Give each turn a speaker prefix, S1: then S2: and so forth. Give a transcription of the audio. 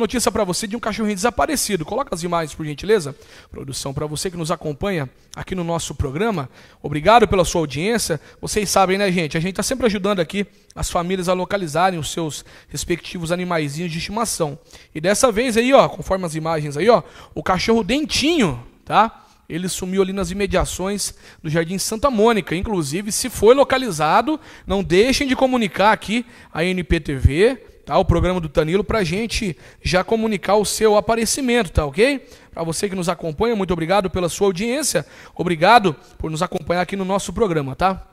S1: notícia para você de um cachorrinho desaparecido. Coloca as imagens, por gentileza. Produção, para você que nos acompanha aqui no nosso programa, obrigado pela sua audiência. Vocês sabem, né, gente? A gente está sempre ajudando aqui as famílias a localizarem os seus respectivos animaizinhos de estimação. E dessa vez aí, ó, conforme as imagens aí, ó, o cachorro dentinho, tá? Ele sumiu ali nas imediações do Jardim Santa Mônica. Inclusive, se foi localizado, não deixem de comunicar aqui a NPTV, tá? O programa do Tanilo, para a gente já comunicar o seu aparecimento, tá ok? Para você que nos acompanha, muito obrigado pela sua audiência. Obrigado por nos acompanhar aqui no nosso programa, tá?